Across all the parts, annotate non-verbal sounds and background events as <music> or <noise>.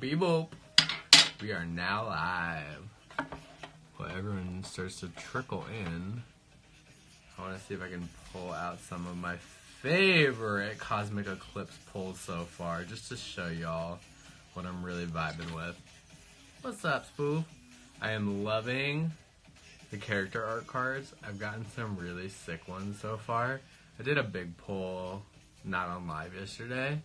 Beep boop. We are now live. Well, everyone starts to trickle in. I want to see if I can pull out some of my favorite Cosmic Eclipse pulls so far, just to show y'all what I'm really vibing with. What's up, Spoof? I am loving the character art cards. I've gotten some really sick ones so far. I did a big pull not on live yesterday,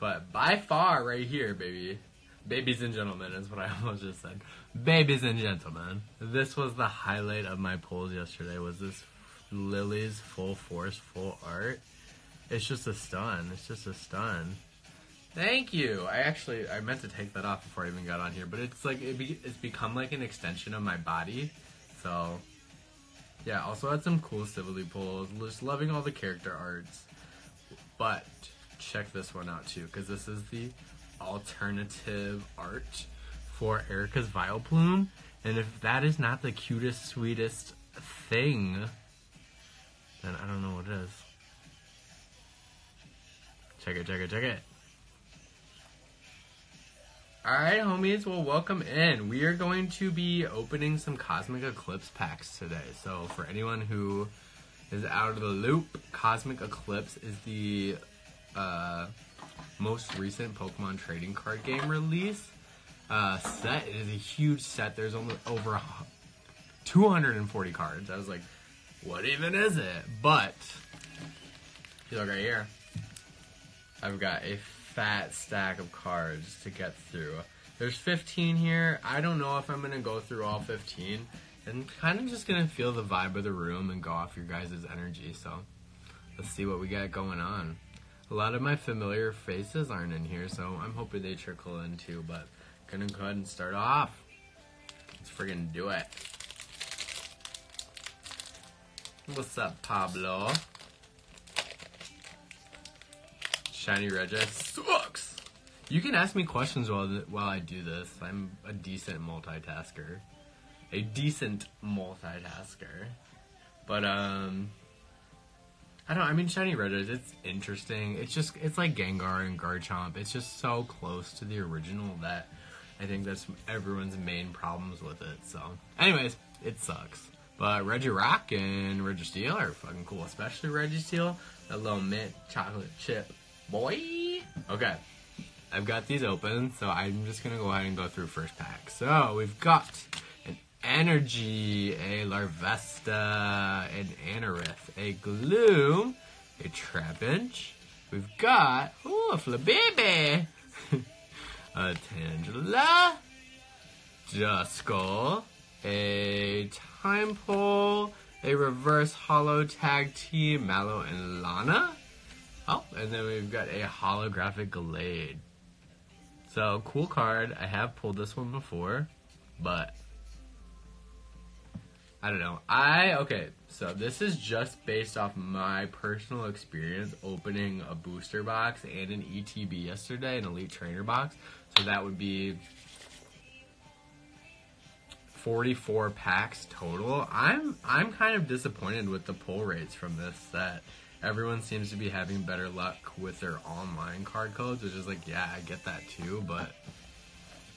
but by far right here, baby, babies and gentlemen is what I <laughs> almost just said. Babies and gentlemen, this was the highlight of my pulls yesterday. Was this Lillie's full force, full art? It's just a stun. It's just a stun. Thank you. I actually I meant to take that off before I even got on here, but it's like it be, it's become like an extension of my body. So yeah, also had some cool Civily pulls. Just loving all the character arts. But check this one out too, because this is the alternative art for Erica's Vileplume. And if that is not the cutest, sweetest thing, then I don't know what is. Check it, check it, check it. Alright, homies, well, welcome in. We are going to be opening some Cosmic Eclipse packs today. So, for anyone who is out of the loop, Cosmic Eclipse is the uh, most recent Pokemon trading card game release uh, set. It is a huge set. There's only over 240 cards. I was like, what even is it? But, you look right here. I've got a fat stack of cards to get through. There's 15 here. I don't know if I'm to go through all 15. And kind of just to feel the vibe of the room and go off your guys' energy. So let's see what we got going on. A lot of my familiar faces aren't in here, so I'm hoping they trickle in too. But gonna go ahead and start off. Let's friggin' do it. What's up, Pablo? Shiny Regis sucks. You can ask me questions while while I do this. I'm a decent multitasker, a decent multitasker. But um, I don't. I mean, Shiny Regis. It's interesting. It's just it's like Gengar and Garchomp. It's just so close to the original that I think that's everyone's main problems with it. So, anyways, it sucks. But Regirock and Registeel are fucking cool, especially Registeel. That little mint chocolate chip boy. Okay. I've got these open, so I'm just gonna go ahead and go through first pack. So we've got Energy, a Larvesta, an Anorith, a Gloom, a Trapinch. We've got, ooh, <laughs> a Flabébé, a Tangela, Duskull, a Tympole, a Reverse Hollow Tag Team, Mallow and Lana. Oh, and then we've got a holographic Glade. So, cool card. I have pulled this one before, but I don't know. I, okay, so this is just based off my personal experience opening a booster box and an ETB yesterday, an Elite Trainer box. So that would be 44 packs total. I'm I'm kind of disappointed with the pull rates from this set everyone seems to be having better luck with their online card codes, which is like, yeah, I get that too, but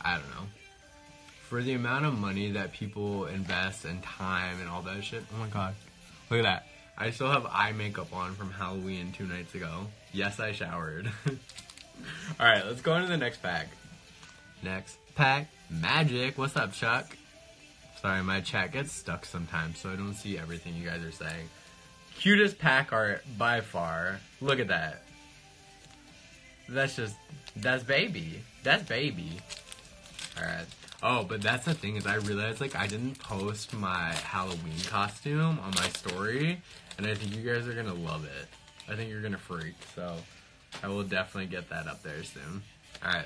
I don't know. For the amount of money that people invest and time and all that shit, oh my god, look at that. I still have eye makeup on from Halloween two nights ago. Yes, I showered. <laughs> Alright, let's go into the next pack. Next pack, Magic. What's up, Chuck? Sorry, my chat gets stuck sometimes, so I don't see everything you guys are saying. Cutest pack art by far. Look at that. That's just that's baby. That's baby. Alright. Oh, but that's the thing is I realized like I didn't post my Halloween costume on my story and I think you guys are gonna love it. I think you're gonna freak, so I will definitely get that up there soon. Alright.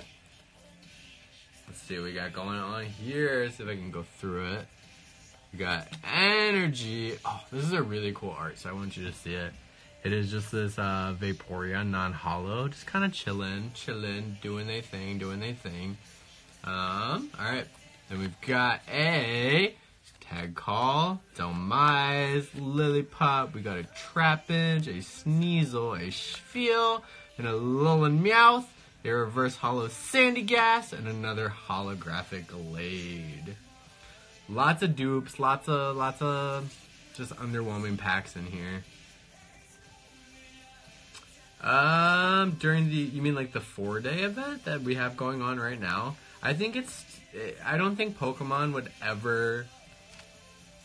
Let's see what we got going on here. See if I can go through it. We got energy. Oh, this is a really cool art, so I want you to see it. It is just this uh, Vaporeon non-hollow, just kind of chilling, chilling, doing their thing, doing their thing. Um, all right. Then we've got a tag call, Dhelmise, Lillipup. We got a Trapinch, a Sneasel, a Spheal, and a Alolan Meowth, a reverse hollow Sandygast, and another holographic Glade. Lots of dupes, lots of lots of just underwhelming packs in here. Um, during the you mean like the four day event that we have going on right now? I think it's. I don't think Pokemon would ever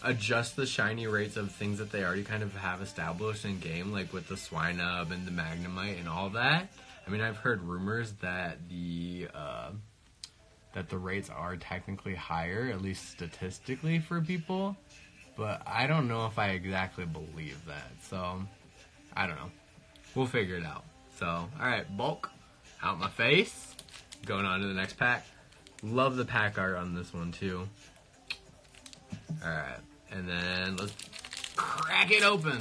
adjust the shiny rates of things that they already kind of have established in game, like with the Swinub and the Magnemite and all that. I mean, I've heard rumors that the uh, that the rates are technically higher, at least statistically for people, but I don't know if I exactly believe that. So, I don't know. We'll figure it out. So, all right, bulk out my face. Going on to the next pack. Love the pack art on this one too. All right, and then let's crack it open.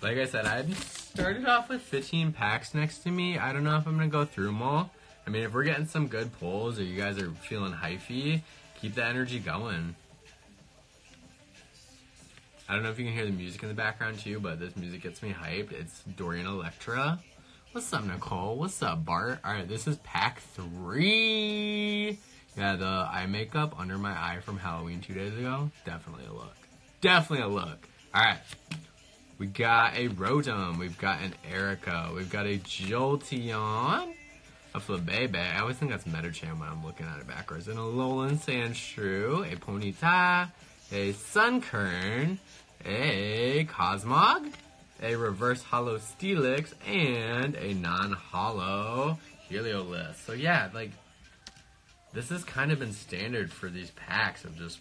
Like I said, I started off with 15 packs next to me. I don't know if I'm gonna go through them all. I mean, if we're getting some good pulls or you guys are feeling hyphy, keep the energy going. I don't know if you can hear the music in the background too, but this music gets me hyped. It's Dorian Electra. What's up, Nicole? What's up, Bart? All right, this is pack three. Yeah, the eye makeup under my eye from Halloween two days ago. Definitely a look. Definitely a look. All right. We got a Rotom. We've got an Erica. We've got a Jolteon. A Flabebe. I always think that's Medicham when I'm looking at it backwards. And a Alolan Sandshrew. A Ponyta. A Sunkern. A Cosmog. A Reverse Hollow Steelix. And a non-hollow Heliolisk. So yeah, like, this has kind of been standard for these packs of just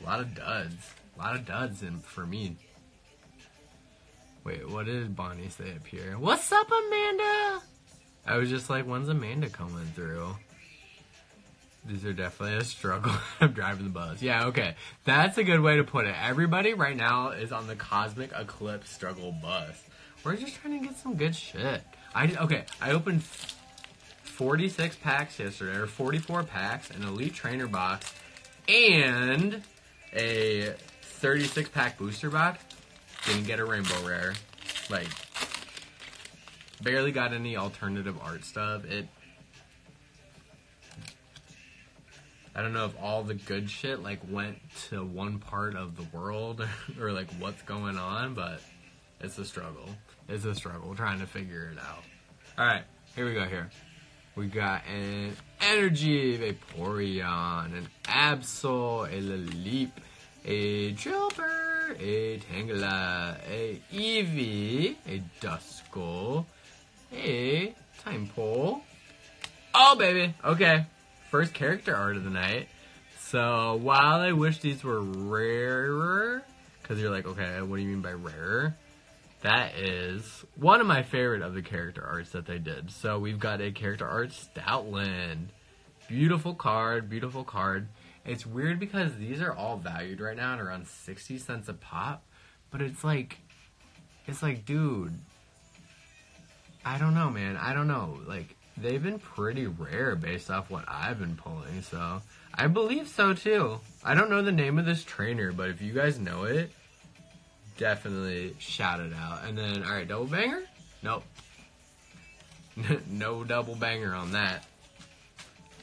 a lot of duds. A lot of duds and for me. Wait, what did Bonnie say up here? What's up, Amanda? I was just like, when's Amanda coming through? These are definitely a struggle. <laughs> I'm driving the bus. Yeah, okay. That's a good way to put it. Everybody right now is on the Cosmic Eclipse struggle bus. We're just trying to get some good shit. I okay. I opened 46 packs yesterday, or 44 packs, an Elite Trainer box, and a 36 pack booster box. Didn't get a rainbow rare. Like, barely got any alternative art stuff. It. I don't know if all the good shit like went to one part of the world <laughs> or like what's going on, but it's a struggle. It's a struggle trying to figure it out. All right, here we go. Here we got an Energy Vaporeon, an Absol, a Leap, a Drillbur, a Tangela, a Eevee, a Duskull, a Tympole. Oh, baby. Okay. First character art of the night. So, while I wish these were rarer, because you're like, okay, what do you mean by rarer? That is one of my favorite of the character arts that they did. So, we've got a character art Stoutland. Beautiful card, beautiful card. It's weird because these are all valued right now at around 60 cents a pop, but it's like, it's like, dude, I don't know, man. I don't know. Like, they've been pretty rare based off what I've been pulling, so I believe so too. I don't know the name of this trainer, but if you guys know it, definitely shout it out. And then, alright, double banger? Nope. <laughs> no double banger on that.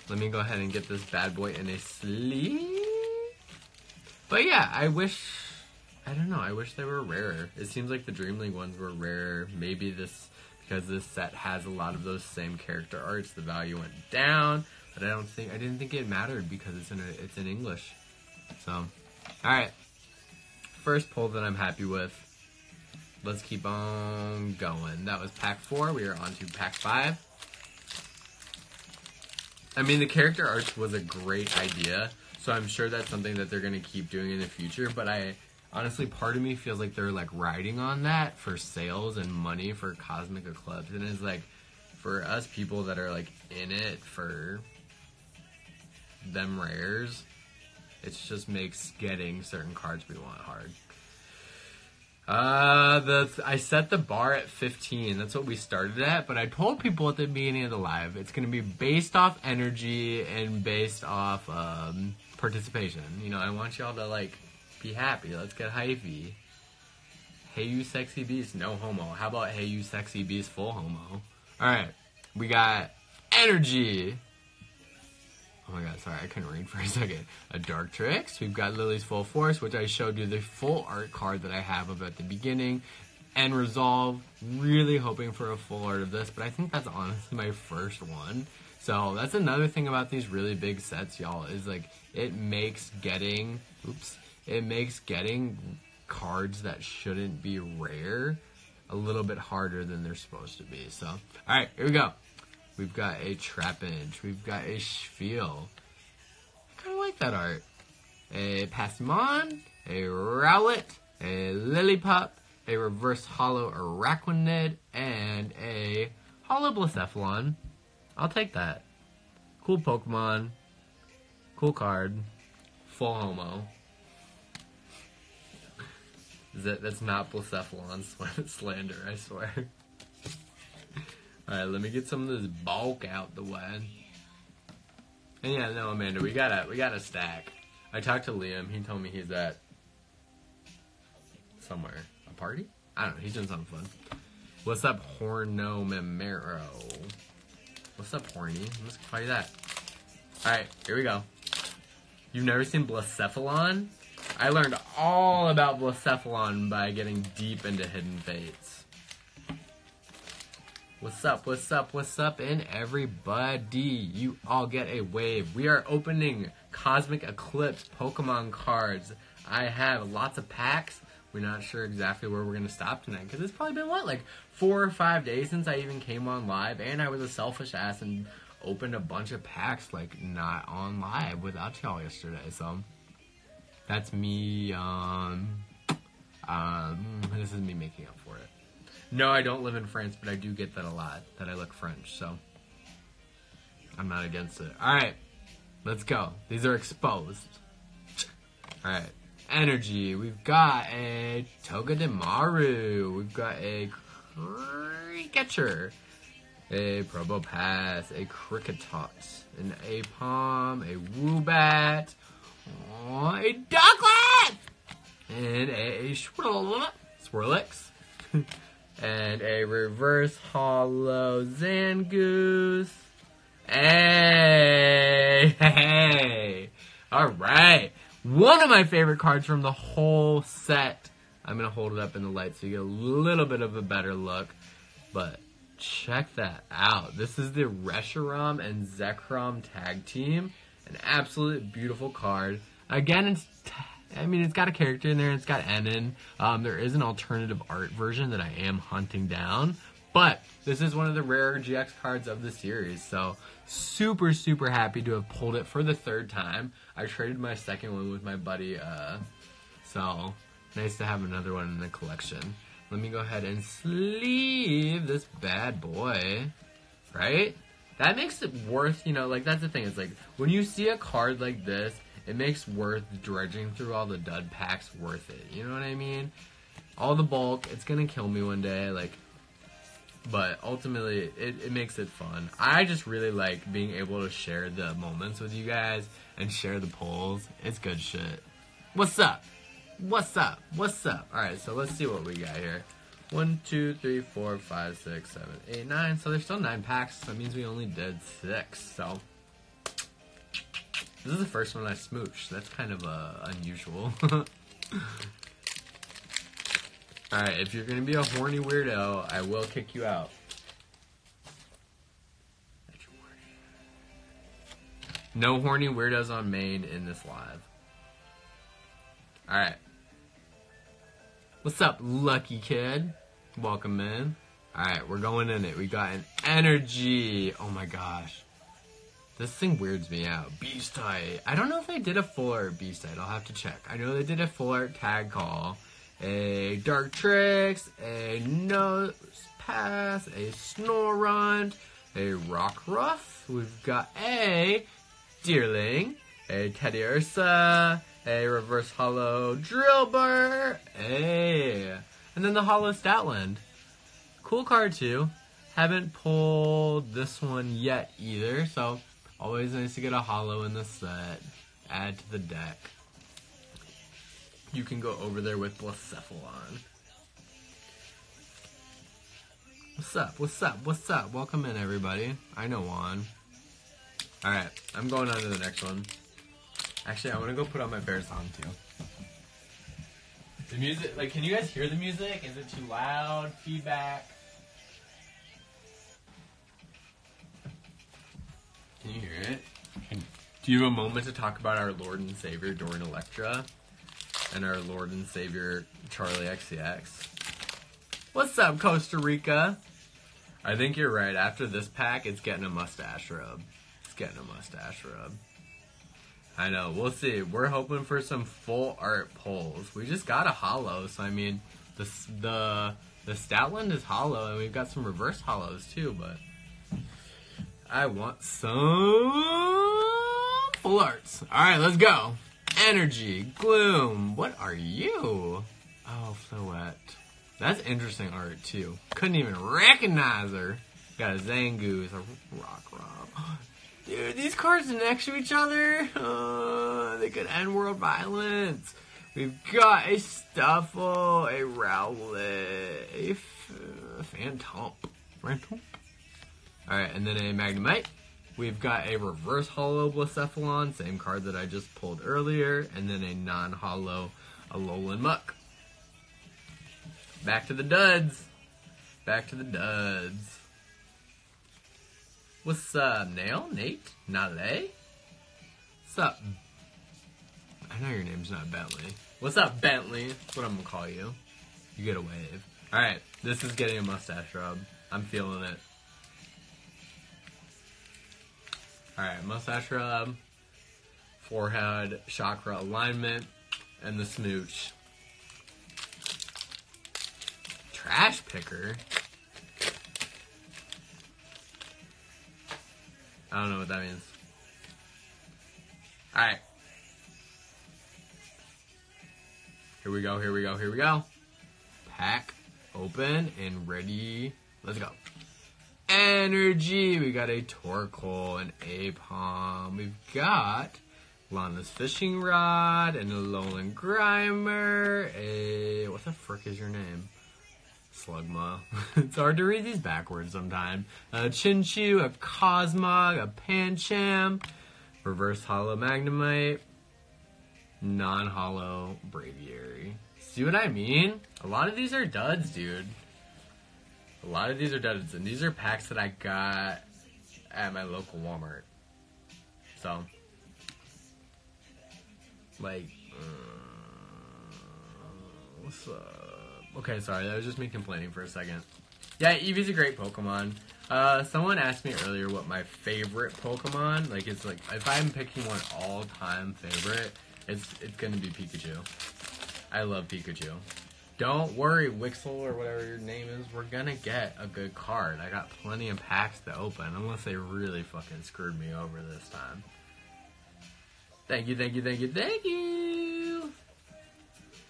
Let me go ahead and get this bad boy in a sleeve. But yeah, I wish. I don't know. I wish they were rarer. It seems like the Dream League ones were rarer. Maybe this because this set has a lot of those same character arts. The value went down, but I don't think I didn't think it mattered because it's in a, it's in English. So, all right. First pull that I'm happy with. Let's keep on going. That was pack four. We are on to pack five. I mean, the character arts was a great idea, so I'm sure that's something that they're going to keep doing in the future. But I honestly, part of me feels like they're like riding on that for sales and money for Cosmic Eclipse, and it's like for us people that are like in it for them rares, it just makes getting certain cards we want hard. Uh, the I set the bar at 15. That's what we started at. But I told people at the beginning of the live, it's going to be based off energy and based off um, participation. You know, I want y'all to like be happy. Let's get hypey. Hey You Sexy Beast, no homo. How about Hey You Sexy Beast, full homo? Alright, we got Energy. Oh my god, sorry, I couldn't read for a second. A Dark Tricks. We've got Lillie's Full Force, which I showed you the full art card that I have of at the beginning. And Resolve, really hoping for a full art of this, but I think that's honestly my first one. So that's another thing about these really big sets, y'all, is like it makes getting oops, it makes getting cards that shouldn't be rare a little bit harder than they're supposed to be. So, alright, here we go. We've got a Trapinch. We've got a Spheal. I kind of like that art. A Passimian, a Rowlet, a Lillipup, a Reverse Hollow Araquanid, and a Hollow Blacephalon. I'll take that. Cool Pokemon. Cool card. Full homo. That, that's not Blacephalon <laughs> slander, I swear. Alright, let me get some of this bulk out the way. And yeah, no, Amanda, we got a we got a stack. I talked to Liam. He told me he's at somewhere. A party? I don't know. He's doing something fun. What's up, Horno Memero? What's up, Horny? Let's call you that. Alright, here we go. You've never seen Blacephalon? I learned all about Blacephalon by getting deep into Hidden Fates. What's up, what's up, what's up, and everybody? You all get a wave. We are opening Cosmic Eclipse Pokemon cards. I have lots of packs. We're not sure exactly where we're going to stop tonight because it's probably been, what, like four or five days since I even came on live, and I was a selfish ass and opened a bunch of packs, like, not on live without y'all yesterday, so that's me, um, um, this is me making up for it. No, I don't live in France, but I do get that a lot, that I look French, so I'm not against it. Alright, let's go. These are exposed. Alright, energy. We've got a Togedemaru. We've got a Catcher. A Probopass, a Kricketot, an Aipom, a Woobat, a Ducklett, and a Swirl- Swirlix, <laughs> and a Reverse Hollow Zangoose. Hey, <laughs> hey, all right. One of my favorite cards from the whole set. I'm gonna hold it up in the light so you get a little bit of a better look. But check that out. This is the Reshiram and Zekrom tag team. An absolute beautiful card. Again, it's I mean, it's got a character in there. It's got Enon. Um, there is an alternative art version that I am hunting down. But this is one of the rare GX cards of the series. So super, super happy to have pulled it for the third time. I traded my second one with my buddy. Uh, so nice to have another one in the collection. Let me go ahead and sleeve this bad boy. Right? That makes it worth, you know, like that's the thing. It's like when you see a card like this, it makes worth dredging through all the dud packs worth it. You know what I mean? All the bulk, it's gonna kill me one day. Like but ultimately it, it makes it fun i just really like being able to share the moments with you guys and share the polls it's good shit what's up what's up what's up all right so let's see what we got here one two three four five six seven eight nine so there's still nine packs so that means we only did six so this is the first one i smooched that's kind of uh, unusual <laughs> Alright, if you're gonna be a horny weirdo, I will kick you out. No horny weirdos on main in this live. Alright. What's up, lucky kid? Welcome in. Alright, we're going in it. We got an energy. Oh my gosh. This thing weirds me out. Beast type. I don't know if they did a full art beast type. I'll have to check. I know they did a full art tag call a Dark Tricks, a Nose Pass, a Snorunt, a Rockruff. We've got a Deerling, a Teddiursa, a Reverse Hollow Drillbur, a, and then the Hollow Stoutland. Cool card too. Haven't pulled this one yet either, so always nice to get a hollow in the set. Add to the deck you can go over there with Blacephalon. What's up? What's up? What's up? Welcome in, everybody. I know Juan. Alright, I'm going on to the next one. Actually, I want to go put on my bear song, too. The music, like, can you guys hear the music? Is it too loud? Feedback? Can you hear it? Do you have a moment to talk about our Lord and Savior Dorian Electra and our Lord and Savior Charli XCX? What's up, Costa Rica? I think you're right. After this pack, it's getting a mustache rub. It's getting a mustache rub. I know. We'll see. We're hoping for some full art pulls. We just got a hollow, so I mean, the the the Stoutland is hollow, and we've got some reverse hollows too. But I want some full arts. All right, let's go. Energy, gloom. What are you? Oh, Floette. That's interesting art too. Couldn't even recognize her. Got a Zangoose, a Rockruff. <laughs> Dude, these cards next to each other, uh, they could end world violence. We've got a Stufful, a Rowlet, a F- Phantump. Phantump? Alright, and then a Magnemite. We've got a reverse hollow Blacephalon, same card that I just pulled earlier, and then a non-hollow Alolan Muk. Back to the duds. Back to the duds. What's up, Nail? Nate? Nale? What's up? I know your name's not Bentley. What's up, Bentley? That's what I'm gonna call you. You get a wave. Alright, this is getting a mustache rub. I'm feeling it. Alright, mustache rub, forehead, chakra alignment, and the smooch. Trash picker? I don't know what that means. Alright. Here we go, here we go, here we go. Pack open and ready. Let's go. Energy. We got a Torkoal, an Aipom. We've got Lana's Fishing Rod, an Alolan Grimer, a. What the frick is your name? Slugma. <laughs> it's hard to read these backwards sometimes. A Chinchou, a Cosmog, a Pancham, Reverse Hollow Magnemite, Non Hollow Braviary. See what I mean? A lot of these are duds, dude. A lot of these are duds, and these are packs that I got at my local Walmart. So, like, uh, what's up? Okay, sorry, that was just me complaining for a second. Yeah, Eevee's a great Pokemon. Uh, someone asked me earlier what my favorite Pokemon, like, it's like, if I'm picking one all-time favorite, it's, it's gonna be Pikachu. I love Pikachu. Don't worry, Wixel or whatever your name is, we're gonna get a good card. I got plenty of packs to open, unless they really fucking screwed me over this time. Thank you, thank you, thank you, thank you!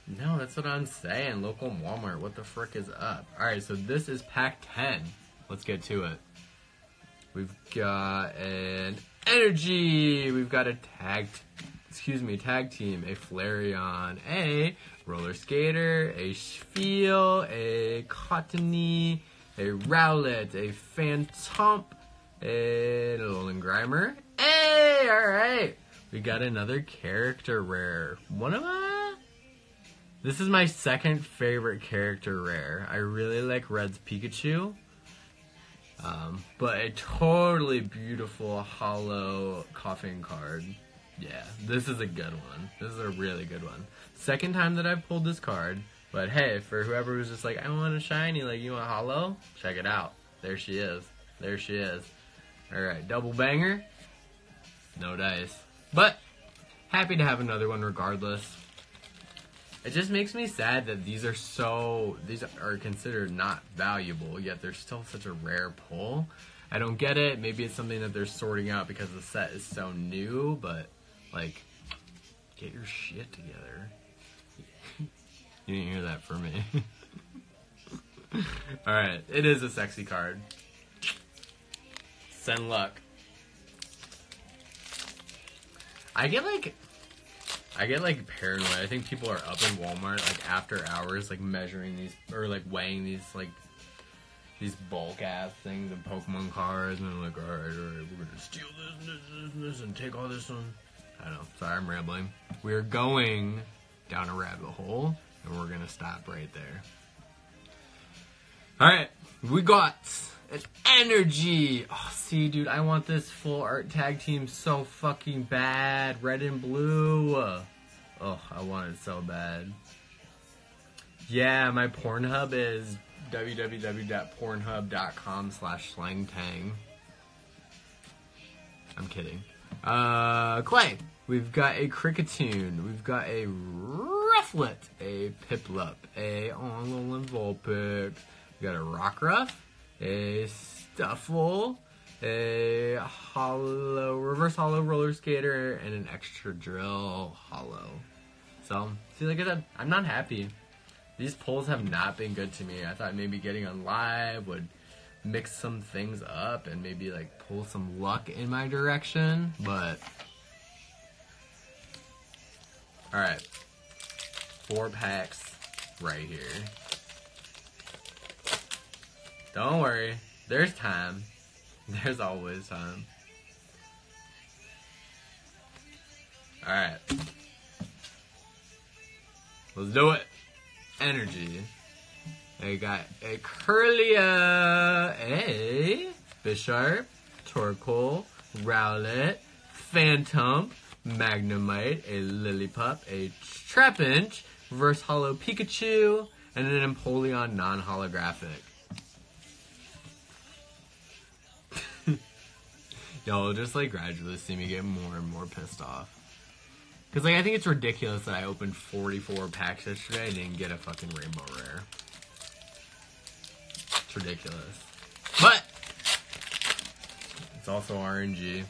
No, that's what I'm saying. Local Walmart, what the frick is up? Alright, so this is pack 10. Let's get to it. We've got an energy. We've got a tag, excuse me, tag team, a Flareon, a roller skater, a Spheal, a Cottonee, a Rowlet, a Phantump, a Alolan Grimer. Hey, all right, we got another character rare. One of my. This is my second favorite character rare. I really like Red's Pikachu. Um, but a totally beautiful hollow coughing card. Yeah, this is a good one. This is a really good one. Second time that I've pulled this card. But hey, for whoever was just like, I want a shiny, like you want hollow, check it out. There she is. There she is. Alright, double banger. No dice. But happy to have another one regardless. It just makes me sad that these are so these are considered not valuable, yet they're still such a rare pull. I don't get it. Maybe it's something that they're sorting out because the set is so new, but like get your shit together. <laughs> you didn't hear that from me. <laughs> Alright, it is a sexy card. Send luck. I get like I get like paranoid. I think people are up in Walmart like after hours, like measuring these or like weighing these like these bulk ass things and Pokemon cards, and like, all right, all right, we're gonna steal this, this, this, this, and take all this one. I don't know. Sorry, I'm rambling. We're going down a rabbit hole, and we're gonna stop right there. All right, we got an energy. Oh, see, dude, I want this full art tag team so fucking bad. Red and blue. Oh, I want it so bad. Yeah, my Pornhub is www.pornhub.com slash slangtang. I'm kidding. Uh, Clay, we've got a Kricketune, we've got a Rufflet, a Piplup, a Alolan Vulpix, we got a Rockruff, Eh, a Stufful, eh, a hollow, reverse hollow roller skater, and an extra drill hollow. So, see, like I said, I'm not happy. These pulls have not been good to me. I thought maybe getting on live would mix some things up and maybe like pull some luck in my direction, but all right, four packs right here. Don't worry, there's time. There's always time. All right, let's do it energy. I got a Kirlia, a Bisharp, Torkoal, Rowlet, Phantump, Magnemite, a Lillipup, a Trapinch, Reverse Hollow Pikachu, and an Empoleon non-holographic. Y'all just like gradually see me get more and more pissed off. Because like I think it's ridiculous that I opened 44 packs yesterday and didn't get a fucking rainbow rare. It's ridiculous. But it's also RNG.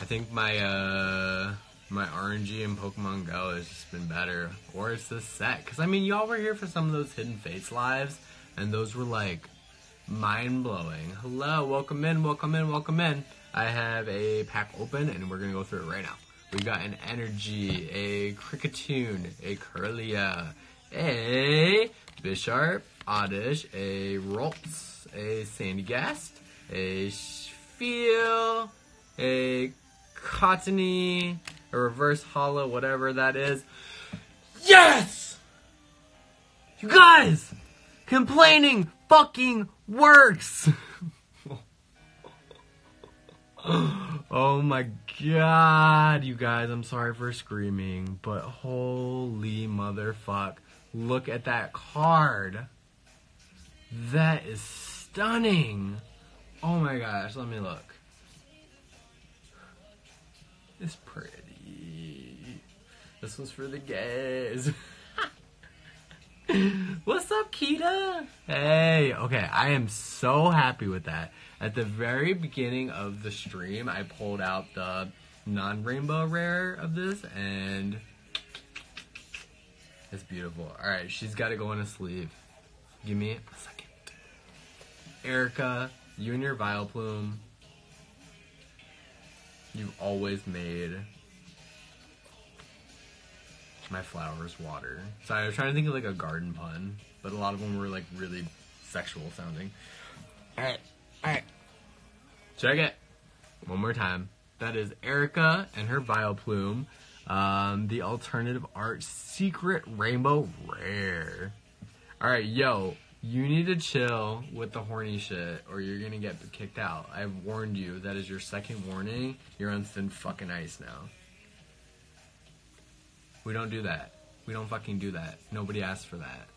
I think my uh my RNG in Pokemon Go has just been better. Or it's this set. Because I mean y'all were here for some of those Hidden Fates lives and those were like mind blowing. Hello, welcome in, welcome in, welcome in. I have a pack open and we're gonna go through it right now. We got an Energy, a Kricketune, a Kirlia, a Bisharp, Oddish, a Ralts, a Sandygast, a Spheal, a Cottonee, a Reverse Hollow, whatever that is. Yes! You guys! Complaining fucking works! <laughs> oh my god, you guys, I'm sorry for screaming, but holy motherfuck. Look at that card. That is stunning. Oh my gosh, let me look. It's pretty. This one's for the gays. <laughs> <laughs> What's up, Kita? Hey, okay, I am so happy with that. At the very beginning of the stream, I pulled out the non-rainbow rare of this, and it's beautiful. All right, she's got to go in a sleeve. Give me a second. Erica, you and your Vileplume, you've always made my flowers water. So I was trying to think of like a garden pun, but a lot of them were like really sexual sounding. All right, all right. Check it one more time. That is Erica and her Vileplume, um, the alternative art secret rainbow rare. All right, yo, you need to chill with the horny shit, or you're gonna get kicked out. I've warned you. That is your second warning. You're on thin fucking ice now. We don't do that. We don't fucking do that. Nobody asked for that.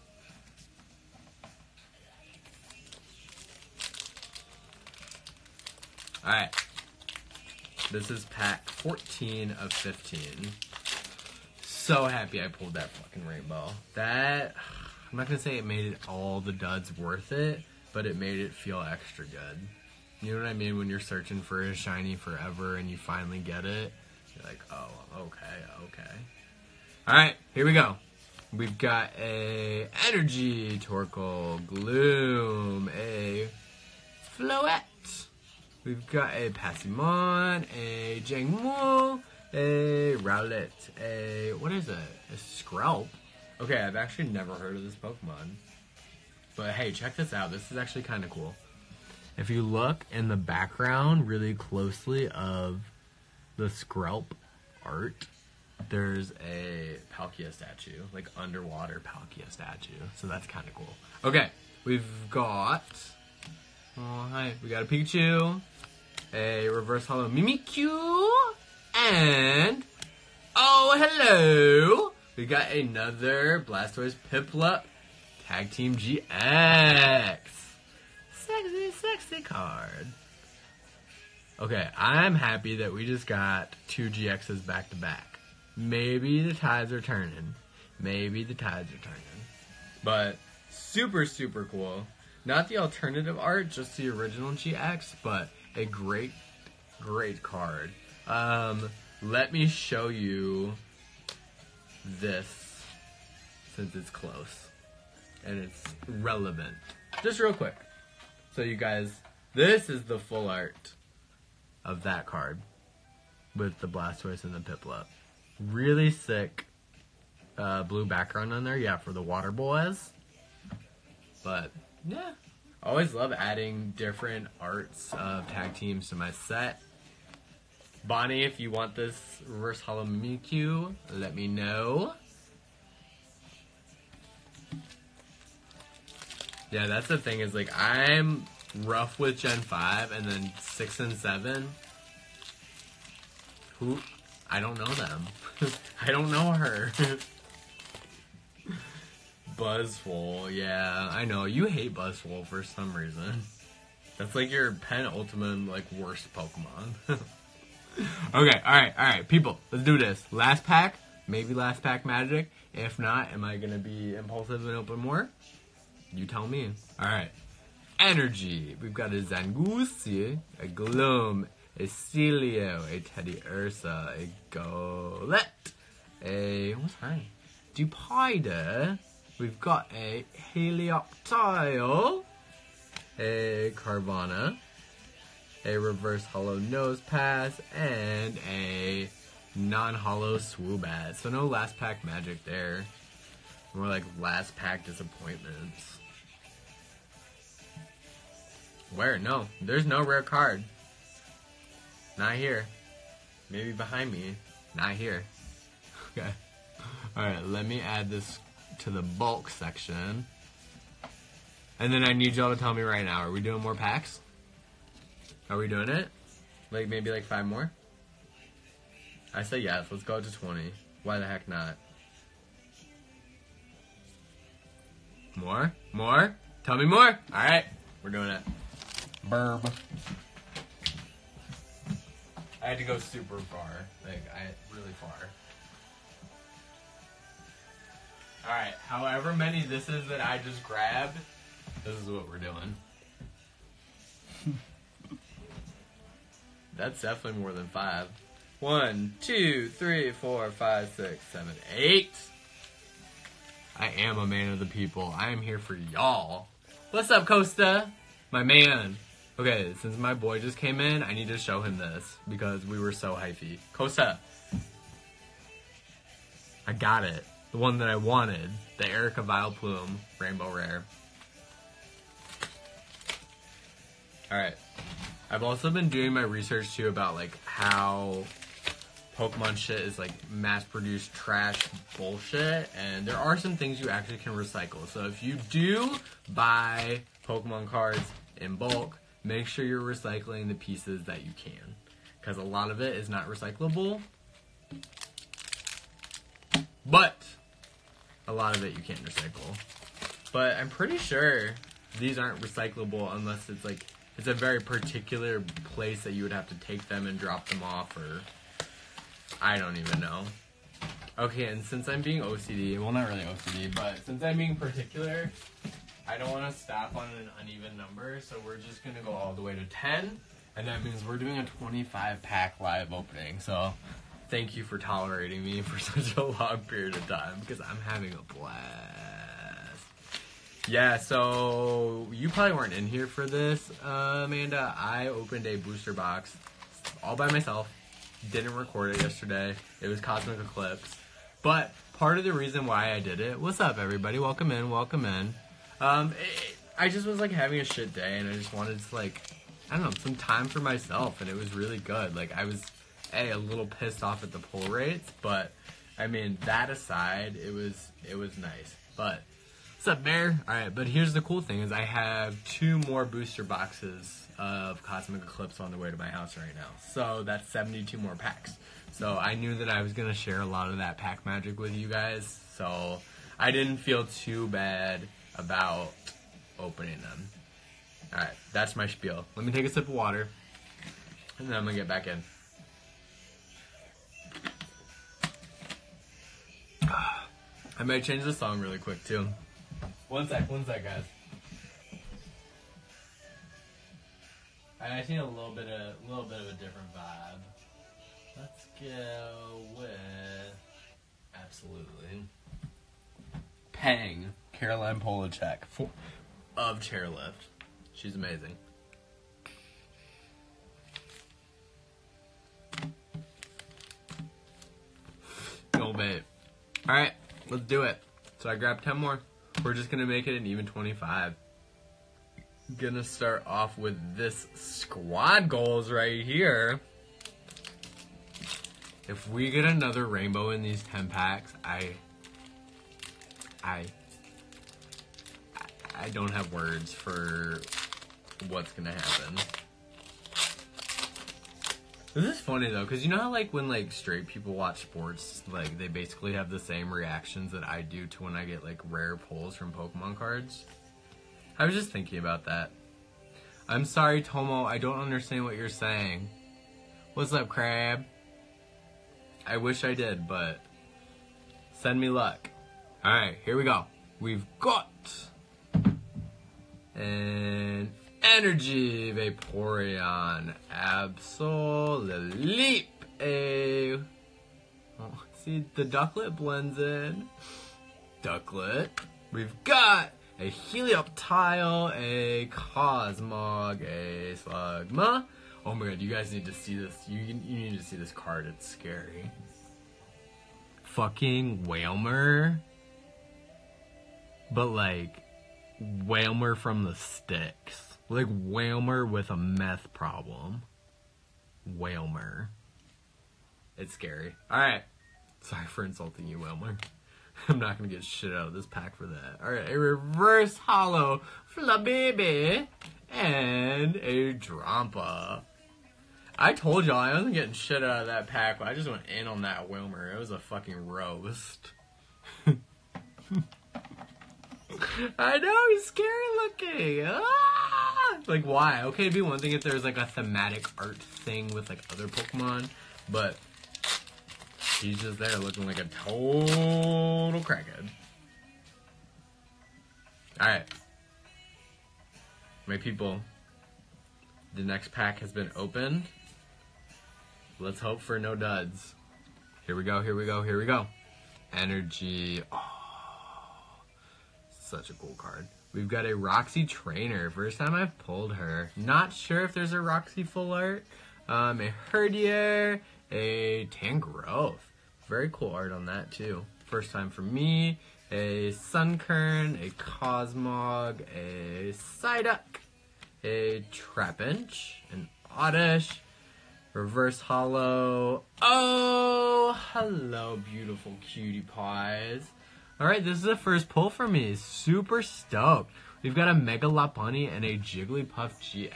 Alright. This is pack 14 of 15. So happy I pulled that fucking rainbow. That, I'm not gonna say it made it all the duds worth it, but it made it feel extra good. You know what I mean? When you're searching for a shiny forever and you finally get it, you're like, oh, okay, okay. Alright, here we go. We've got a Energy Torkoal, Gloom, a Floette. We've got a Passimian, a Jangmo, a Rowlet, a what is it? A Skrelp. Okay, I've actually never heard of this Pokemon. But hey, check this out. This is actually kind of cool. If you look in the background really closely of the Skrelp art, there's a Palkia statue, like underwater Palkia statue. So that's kind of cool. Okay, we've got. Oh, hi. We got a Pikachu, a reverse hollow Mimikyu, and. Oh, hello! We got another Blastoise Piplup Tag Team GX. Sexy, sexy card. Okay, I'm happy that we just got two GXs back to back. Maybe the tides are turning. Maybe the tides are turning. But super, super cool. Not the alternative art, just the original GX, but a great, great card. Um, let me show you this since it's close and it's relevant. Just real quick. So you guys, this is the full art of that card with the Blastoise and the Piplup. Really sick uh, blue background on there, yeah, for the water boys. But yeah, always love adding different arts of tag teams to my set. Bonnie, if you want this reverse hollow Mimikyu, let me know. Yeah, that's the thing is like I'm rough with Gen 5 and then 6 and 7. Who I don't know them. <laughs> I don't know her. <laughs> Buzzwole, yeah, I know. You hate Buzzwole for some reason. That's like your penultimate like worst Pokemon. <laughs> okay, alright, alright, people, let's do this. Last pack, maybe last pack magic. If not, am I gonna be impulsive and open more? You tell me. Alright. Energy. We've got a Zangoose, a Gloom, a Celio, a Teddiursa, a Golett, a what's that? Dupida. We've got a Helioptile, a Carvanha, a reverse hollow nosepass, and a non-hollow Swoobat. So no last pack magic there. More like last pack disappointments. Where? No. There's no rare card. Not here. Maybe behind me. Not here. Okay. Alright, let me add this to the bulk section. And then I need y'all to tell me right now, are we doing more packs? Are we doing it? Like maybe like five more? I say yes, let's go to 20. Why the heck not? More? More? Tell me more! Alright, we're doing it. Burb. I had to go super far. Like, I really far. Alright, however many this is that I just grabbed, this is what we're doing. <laughs> That's definitely more than five. One, two, three, four, five, six, seven, eight. I am a man of the people. I am here for y'all. What's up, Costa? My man. Okay, since my boy just came in, I need to show him this because we were so hyphy. Costa. I got it. The one that I wanted. The Erica Vileplume Rainbow Rare. Alright. I've also been doing my research too about like how Pokemon shit is like mass produced trash bullshit, and there are some things you actually can recycle. So if you do buy Pokemon cards in bulk, make sure you're recycling the pieces that you can. Because a lot of it is not recyclable, but a lot of it you can't recycle. But I'm pretty sure these aren't recyclable unless it's like it's a very particular place that you would have to take them and drop them off or I don't even know. Okay, and since I'm being OCD, well not really OCD, but since I'm being particular, I don't want to stop on an uneven number, so we're just gonna go all the way to 10, and that means we're doing a 25 pack live opening. So thank you for tolerating me for <laughs> such a long period of time because I'm having a blast. Yeah, so you probably weren't in here for this, uh, Amanda. I opened a booster box all by myself. Didn't record it yesterday. It was Cosmic Eclipse. But part of the reason why I did it, what's up, everybody? Welcome in, welcome in. Um, it, I just was like having a shit day, and I just wanted to like, I don't know, some time for myself, and it was really good. Like I was, a a little pissed off at the pull rates, but I mean that aside, it was it was nice. But what's up, Bear? All right, but here's the cool thing: is I have two more booster boxes of Cosmic Eclipse on the way to my house right now. So that's 72 more packs. So I knew that I was gonna share a lot of that pack magic with you guys. So I didn't feel too bad about opening them. All right, that's my spiel. Let me take a sip of water, and then I'm gonna get back in. <sighs> I might change the song really quick too. One sec, one sec, guys. I just need a little bit of, a little bit of a different vibe. Let's go with absolutely Pang Caroline Polachek for, of Chairlift. She's amazing. Oh, babe. All right, let's do it. So I grabbed 10 more. We're just gonna make it an even 25. Gonna start off with this squad goals right here. If we get another rainbow in these 10 packs, I I I don't have words for what's gonna happen. This is funny though, because you know how like when like straight people watch sports, like they basically have the same reactions that I do to when I get like rare pulls from Pokemon cards. I was just thinking about that. I'm sorry, Tomo. I don't understand what you're saying. What's up, Crab? I wish I did, but send me luck. All right, here we go. We've got an energy Vaporeon Absolute A. Oh, see, the Ducklett blends in. Ducklett. We've got a Helioptile, a Cosmog, a Slugma. Oh my god, you guys need to see this. You, you need to see this card. It's scary. Fucking Wailmer. But like, Wailmer from the sticks. Like Wailmer with a meth problem. Wailmer. It's scary. Alright. Sorry for insulting you, Wailmer. <laughs> I'm not gonna get shit out of this pack for that. Alright, a reverse hollow Flabébé and a Drampa. I told y'all I wasn't getting shit out of that pack, but I just went in on that Wailmer. It was a fucking roast. <laughs> <laughs> I know he's scary looking. Ah! Like why? Okay, it'd be one thing if there was like a thematic art thing with like other Pokemon, but he's just there looking like a total crackhead. All right, my people. The next pack has been opened. Let's hope for no duds. Here we go. Here we go. Here we go. Energy. Oh such a cool card. We've got a Roxie Trainer. First time I've pulled her. Not sure if there's a Roxie full art. Um, a Herdier, a Tangrowth. Very cool art on that too. First time for me. A Sunkern, a Cosmog, a Psyduck, a Trapinch, an Oddish, Reverse Hollow. Oh, hello, beautiful cutie pies. Alright, this is the first pull for me. Super stoked. We've got a Mega Lopunny and a Jigglypuff GX.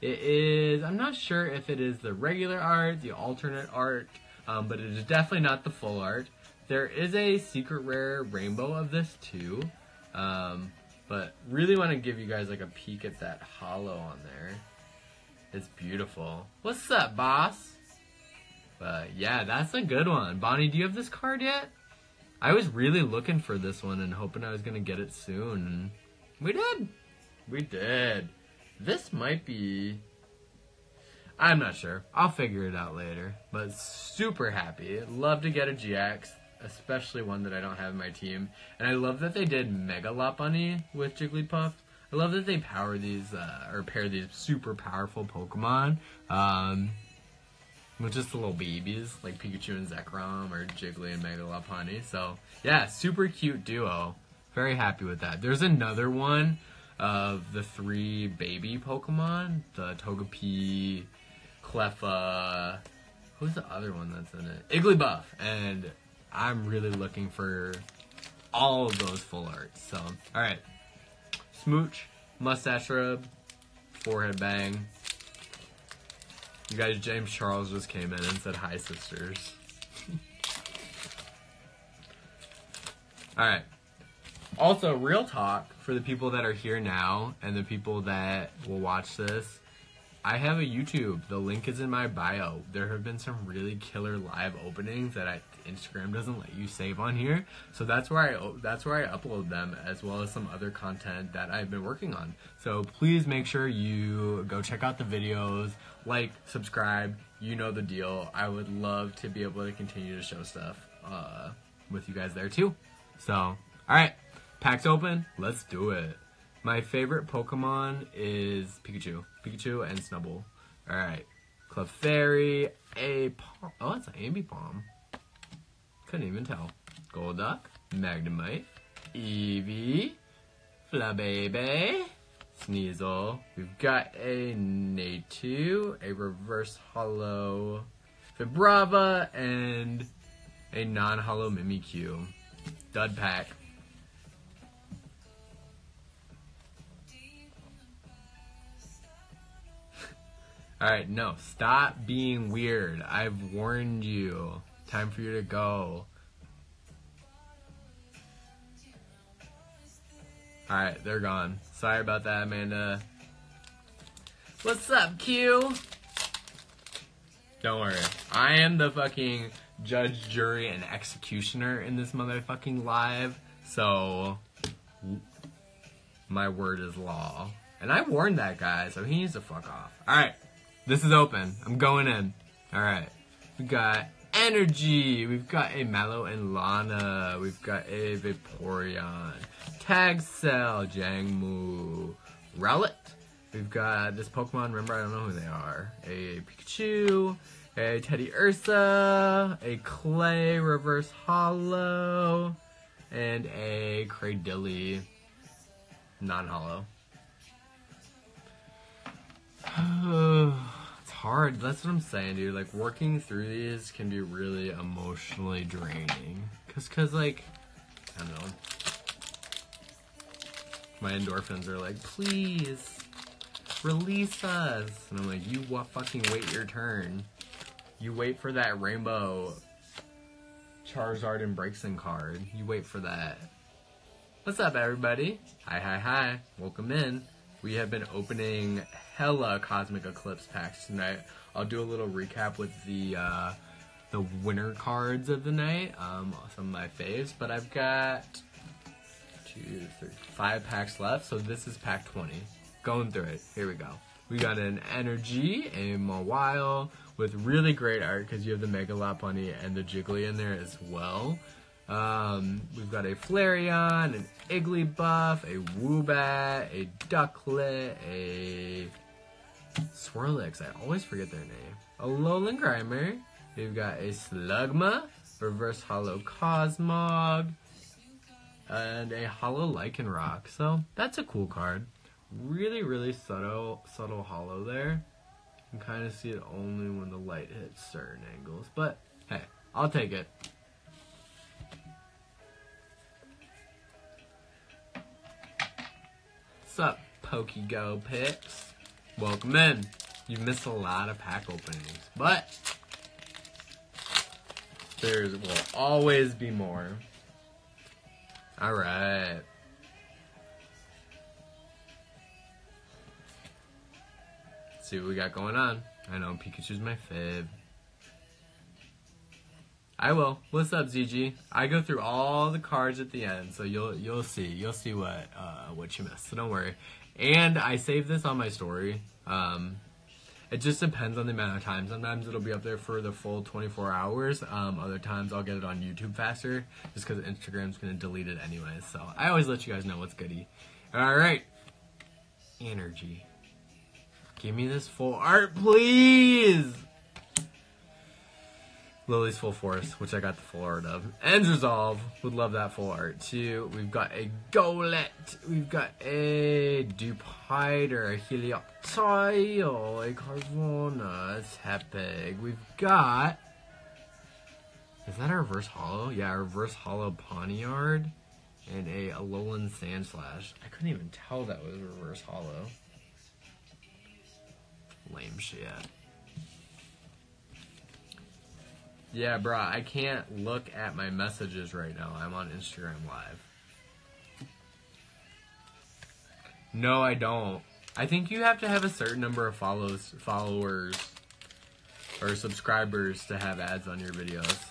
It is, I'm not sure if it is the regular art, the alternate art, um, but it is definitely not the full art. There is a secret rare rainbow of this too, um, but really want to give you guys like a peek at that hollow on there. It's beautiful. What's up, boss? But yeah, that's a good one. Bonnie, do you have this card yet? I was really looking for this one and hoping I was gonna get it soon. We did. We did. This might be. I'm not sure. I'll figure it out later. But super happy. Love to get a GX, especially one that I don't have in my team. And I love that they did Mega Lopunny with Jigglypuff. I love that they power these, uh, or pair these super powerful Pokemon. Um, with just the little babies like Pikachu and Zekrom or Jiggly and Mega Lopunny. So yeah, super cute duo. Very happy with that. There's another one of the three baby Pokemon, the Togepi, Cleffa. Who's the other one that's in it? Igglybuff. And I'm really looking for all of those full arts. So, all right. Smooch, mustache rub, forehead bang. You guys, James Charles just came in and said hi, sisters. all right. Also, real talk for the people that are here now and the people that will watch this. I have a YouTube. The link is in my bio. There have been some really killer live openings that I, Instagram doesn't let you save on here. So that's where I that's where I upload them as well as some other content that I've been working on. So please make sure you go check out the videos, like, subscribe. You know the deal. I would love to be able to continue to show stuff uh, with you guys there too. So, all right. Packs open. Let's do it. My favorite Pokemon is Pikachu. Pikachu and Snubbull. Alright. Clefairy, a. Oh, it's an Ambipom. Couldn't even tell. Golduck, Magnemite, Eevee, Flabebe, Sneasel. We've got a Natu, a Reverse Hollow Vibrava, and a non-hollow Mimikyu. Dud pack. <laughs> Alright, no. Stop being weird. I've warned you. Time for you to go. Alright, they're gone. Sorry about that, Amanda. What's up, Q? Don't worry. I am the fucking judge, jury, and executioner in this motherfucking live. So, my word is law. And I warned that guy, so he needs to fuck off. Alright. This is open. I'm going in. Alright. We got Energy. We've got a Mallow and Lana. We've got a Vaporeon. Tag Call. Jangmo-o. Rowlet. We've got this Pokemon. Remember, I don't know who they are. A Pikachu. A Teddiursa, A Clay Reverse Hollow. And a Cradily. Non-hollow. <sighs> <sighs> hard. That's what I'm saying, dude. Like working through these can be really emotionally draining. Cause, cause like, I don't know. My endorphins are like, please release us, and I'm like, you? Fucking wait your turn. You wait for that rainbow Charizard and Braixen card. You wait for that. What's up, everybody? Hi, hi, hi. Welcome in. We have been opening hella Cosmic Eclipse packs tonight. I'll do a little recap with the uh, the winner cards of the night, um, some of my faves. But I've got two, three, five packs left, so this is pack 20. Going through it. Here we go. We got an Energy, a Mawile, with really great art because you have the Mega Lopunny and the Jiggly in there as well. Um, we've got a Flareon, an Igglybuff, a Woobat, a Ducklett, a Swirlix. I always forget their name. A Alolan Grimer. We've got a Slugma, Reverse Hollow Cosmog, and a Hollow Lycanroc. So that's a cool card. Really, really subtle, subtle hollow there. You can kind of see it only when the light hits certain angles. But hey, I'll take it. What's up, PokeGo Picks? Welcome in. You've missed a lot of pack openings, but there will always be more. All right. Let's see what we got going on. I know Pikachu's my fave. I will. What's up, ZG? I go through all the cards at the end, so you'll you'll see you'll see what uh, what you missed. So don't worry. And I save this on my story. Um, it just depends on the amount of time. Sometimes it'll be up there for the full 24 hours. Um, other times I'll get it on YouTube faster, just because Instagram's gonna delete it anyways. So I always let you guys know what's goody. All right, energy. Give me this full art, please. Lillie's Full Force, which I got the full art of. N's Resolve, would love that full art too. We've got a Golett, we've got a Dewpider, a Helioptile, a Carvanha, a Tepig. We've got. Is that a reverse hollow? Yeah, a reverse hollow Pawniard and a Alolan Sandslash. I couldn't even tell that was reverse hollow. Lame shit. Yeah, bruh, I can't look at my messages right now. I'm on Instagram Live. No, I don't. I think you have to have a certain number of follows, followers or subscribers to have ads on your videos.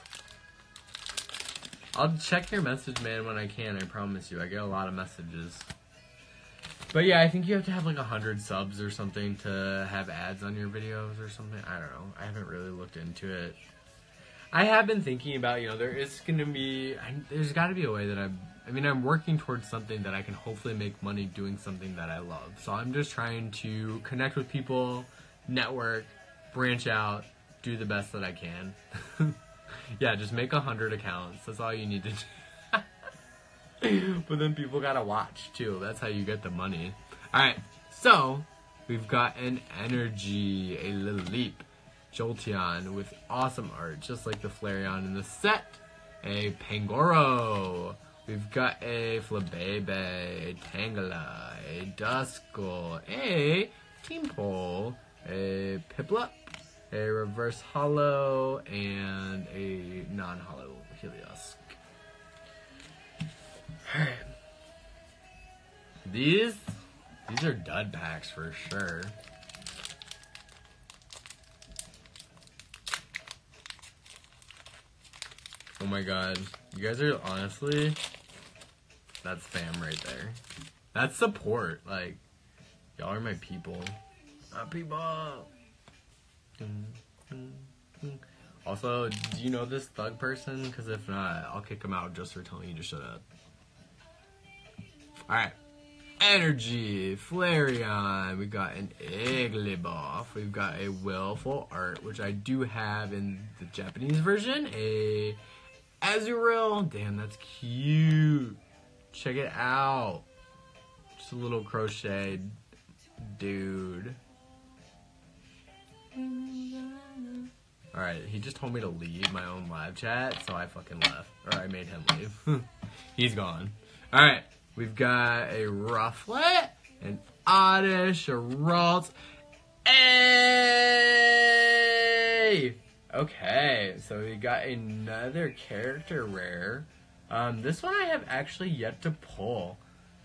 I'll check your message, man, when I can. I promise you. I get a lot of messages. But yeah, I think you have to have like a hundred subs or something to have ads on your videos or something. I don't know. I haven't really looked into it. I have been thinking about, you know, there is going to be, I, there's got to be a way that I'm, I mean, I'm working towards something that I can hopefully make money doing something that I love. So I'm just trying to connect with people, network, branch out, do the best that I can. <laughs> yeah, just make a hundred accounts. That's all you need to do. <laughs> but then people gotta watch too. That's how you get the money. Alright, so we've got an energy, a Litleo. Jolteon with awesome art, just like the Flareon in the set. A Pangoro. We've got a Flabebe, a Tangela, a Duskull, a Tympole, a Piplup, a Reverse Hollow, and a non-hollow Helios. Alright. These, these are dud packs for sure. Oh my god. You guys are honestly that's fam right there. That's support. Like y'all are my people. My people. Also, do you know this thug person? Because if not, I'll kick him out just for telling you to shut up. Alright. Energy, Flareon, we got an Igglybuff, we've got a Willful Art, which I do have in the Japanese version, a Azurill. Damn, that's cute. Check it out. Just a little crochet dude. Alright, he just told me to leave my own live chat, so I fucking left. Or I made him leave. <laughs> He's gone. Alright, we've got a Rufflet, an Oddish, a Ralts. Hey! Okay, so we got another character rare. Um, this one I have actually yet to pull.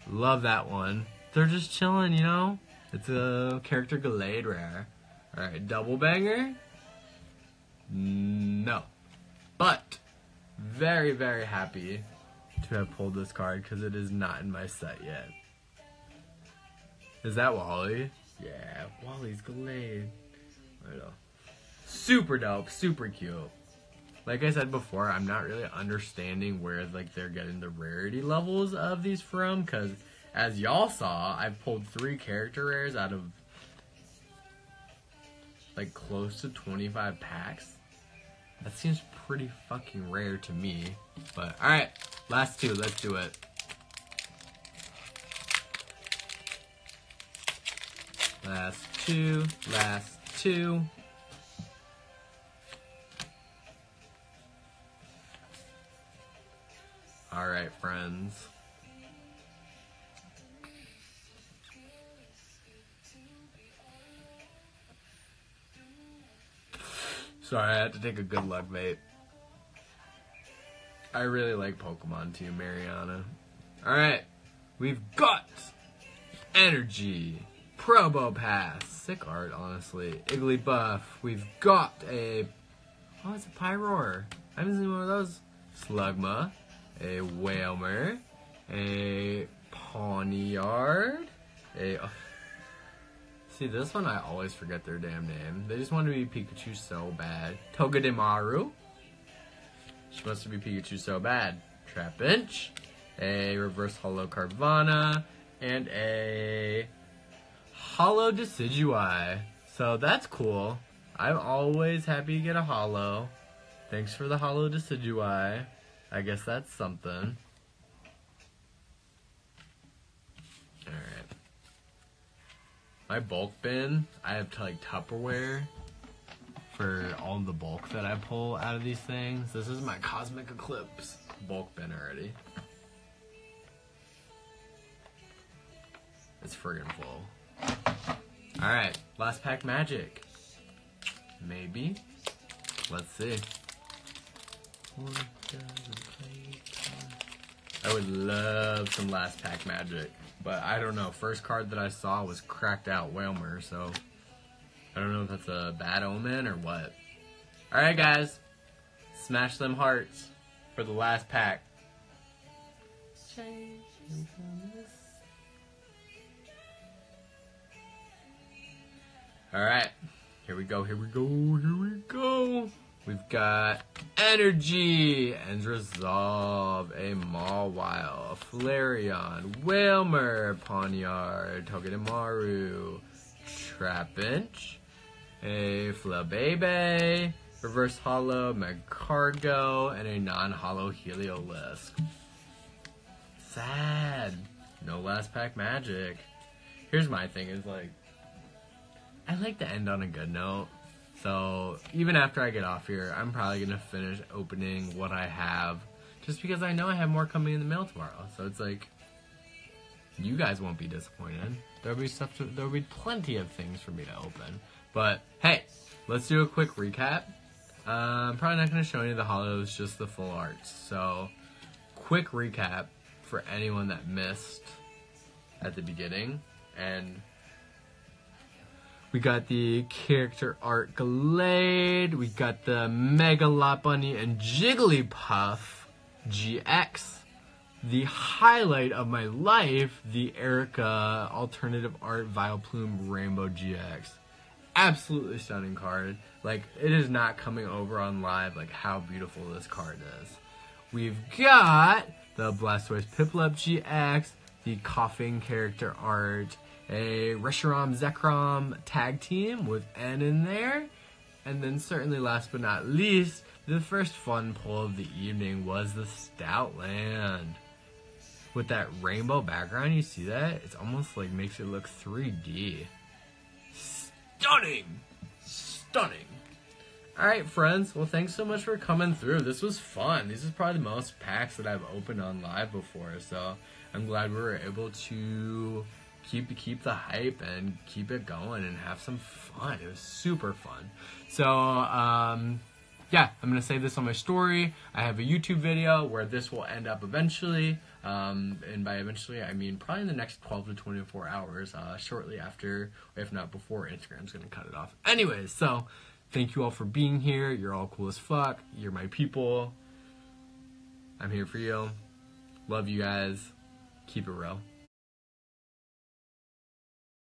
Love that one. They're just chilling, you know? It's a character Gallade rare. Alright, double banger? No. But, very, very happy to have pulled this card because it is not in my set yet. Is that Wally? Yeah, Wally's Gallade. I know super dope, super cute. Like I said before, I'm not really understanding where like they're getting the rarity levels of these from because as y'all saw, I've pulled three character rares out of like close to 25 packs. That seems pretty fucking rare to me. But alright, last two, let's do it. Last two, last two. Friends. Sorry, I had to take a good luck vape. I really like Pokemon too, Mariana. Alright, we've got Energy, Probopass, sick art, honestly. Igglybuff, we've got a. Oh, it's a Pyroar. I haven't seen one of those. Slugma, a Wailmer, a Pawniard, a. Oh. See, this one I always forget their damn name. They just want to be Pikachu so bad. Togedemaru. She wants to be Pikachu so bad. Trapinch, a Reverse Hollow Carvanha, and a Hollow Decidueye. So that's cool. I'm always happy to get a Hollow. Thanks for the hollow Decidueye. I guess that's something. Alright. My bulk bin, I have to like Tupperware for all the bulk that I pull out of these things. This is my Cosmic Eclipse bulk bin already. It's friggin' full. Alright, last pack magic. Maybe. Let's see. I would love some last pack magic, but I don't know. First card that I saw was cracked out Wailmer, so I don't know if that's a bad omen or what. Alright, guys. Smash them hearts for the last pack. Alright. Here we go, here we go, here we go. We've got Energy, and Resolve, a Mawile, a Flareon, Wailmer, Pawniard, Togedemaru, Trapinch, a Flabebe, Reverse Hollow, Magcargo, and a non-hollow Heliolisk. Sad. No last pack magic. Here's my thing is like, I like to end on a good note. So even after I get off here, I'm probably gonna finish opening what I have, just because I know I have more coming in the mail tomorrow. So it's like, you guys won't be disappointed. There'll be stuff. To, there'll be plenty of things for me to open. But hey, let's do a quick recap. Uh, I'm probably not gonna show any of the hollows, just the full arts. So, quick recap for anyone that missed at the beginning and we got the character art Gallade. We got the Mega Lopunny and Jigglypuff GX. The highlight of my life, the Erika alternative art Vileplume Rainbow GX. Absolutely stunning card. Like, it is not coming over on live, like, how beautiful this card is. We've got the Blastoise Piplup GX, the Koffing character art, a Reshiram Zekrom tag team with N in there. And then certainly last but not least, the first fun pull of the evening was the Stoutland. With that rainbow background, you see that? It's almost like makes it look 3D. Stunning! Stunning! Alright friends, well thanks so much for coming through. This was fun. This is probably the most packs that I've opened on live before, so I'm glad we were able to keep keep the hype and keep it going and have some fun. It was super fun. So um, yeah, I'm gonna save this on my story. I have a YouTube video where this will end up eventually. Um, and by eventually, I mean probably in the next 12 to 24 hours, uh, shortly after, if not before, Instagram's gonna cut it off. Anyways, so thank you all for being here. You're all cool as fuck. You're my people. I'm here for you. Love you guys. Keep it real.